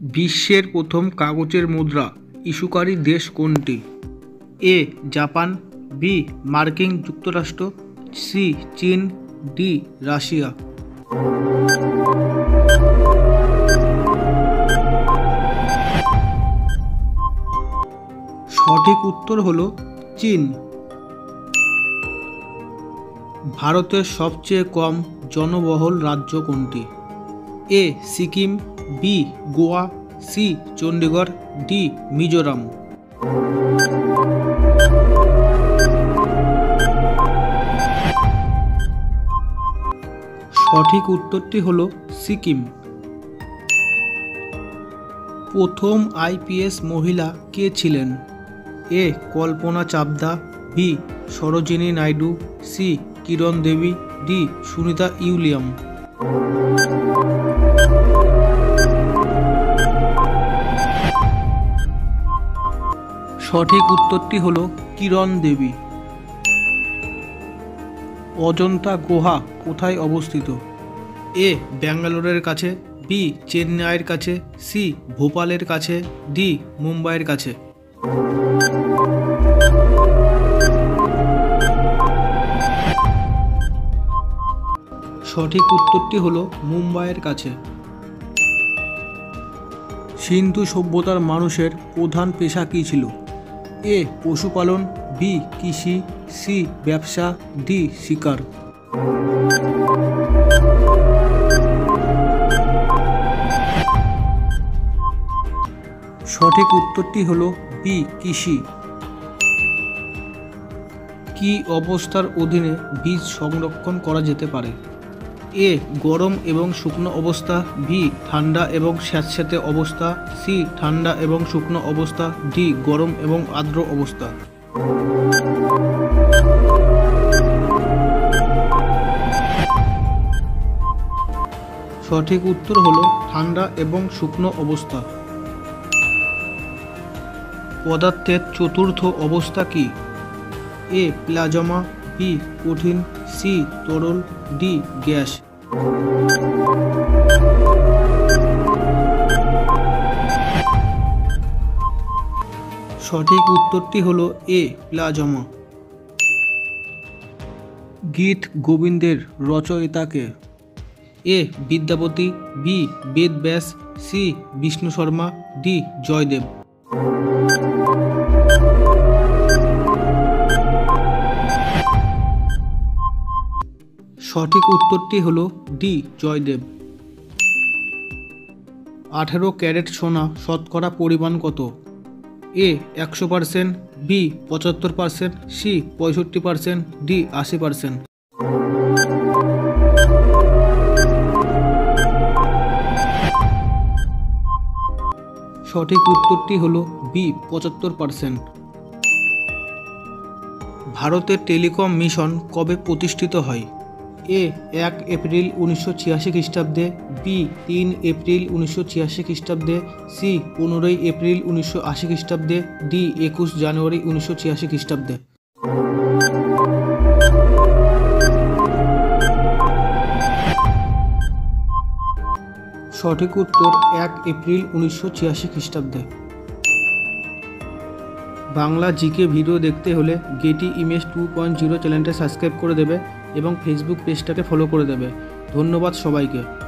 বিশ্বের প্রথম কাগজের মুদ্রা ইস্যুকারী দেশ কোনটি? এ, জাপান, বি, মার্কিন যুক্তরাষ্ট্র, সি, চীন, ডি, রাশিয়া। সঠিক উত্তর হল চীন। ভারতের সবচেয়ে কম জনবহুল রাজ্য কোনটি? A, Sikkim B, Goa, C, Chandigarh, D, Mizoram. সঠিক উত্তরটি হল সিকিম। প্রথম আইপিএস মহিলা কে ছিলেন? A, Kalpana চাবদা, B, Sarojini Naidu, C, Kiran Devi, D, Sunita Williams. সঠিক উত্তরটি হল কিরণ দেবী। অজন্তা গুহা কোথায় অবস্থিত? এ, ব্যাঙ্গালোরের কাছে, বি, চেন্নাইয়ের কাছে, সি, ভোপালের কাছে, ডি, মুম্বাইয়ের কাছে। সঠিক উত্তরটি হল মুম্বাইয়ের কাছে। সিন্ধু সভ্যতার মানুষের প্রধান পেশা কী ছিল? এ পশুপালন, বি কৃষি, সি ব্যবসা, ডি শিকার। সঠিক উত্তরটি হল বি কৃষি। কি অবস্থার অধীনে বীজ সংরক্ষণ করা যেতে পারে? এ গরম এবং শুকনো অবস্থা, বি ঠান্ডা এবং স্যাঁতস্যাঁতে অবস্থা, সি ঠান্ডা এবং শুকনো অবস্থা, ডি গরম এবং আর্দ্র অবস্থা। সঠিক উত্তর হলো ঠান্ডা এবং শুকনো অবস্থা। পদার্থের চতুর্থ অবস্থা কি? এ প্লাজমা বি কঠিন, সি, তরল, ডি, গ্যাস। সঠিক উত্তরটি হলো এ, প্লাজমা। গীত গোবিন্দের রচয়িতাকে। এ, Vidyapati, B Ved Vyas C, Vishnu Sharma, D, Jayadev. সঠিক উত্তরটি হল ডি, জয়দেব। আঠেরো ক্যারেট সোনা শতকরা পরিমাণ কত? এ, একশো পার্সেন্ট, বি, পঁচাত্তর পার্সেন্ট, সি, পঁয়ষট্টি পার্সেন্ট, ডি, আশি পার্সেন্ট। সঠিক উত্তরটি হল বি, পঁচাত্তর পার্সেন্ট। ভারতের টেলিকম মিশন কবে প্রতিষ্ঠিত হয়? এ এক এপ্রিল উনিশশো ছিয়াশি খ্রিস্টাব্দে, বি তিন এপ্রিল উনিশশো ছিয়াশি খ্রিস্টাব্দে, সি পনেরোই এপ্রিল উনিশশো আশি খ্রিস্টাব্দে, ডি একুশ জানুয়ারি উনিশশো ছিয়াশি খ্রিস্টাব্দে। সঠিক উত্তর এক এপ্রিল উনিশশো ছিয়াশি খ্রিস্টাব্দে। বাংলা জিকে ভিডিও দেখতে হলে Getty image two point zero চ্যানেলটা সাবস্ক্রাইব করে দেবে। এবং ফেসবুক পেজটাকে ফলো করে দেবে। ধন্যবাদ সবাইকে।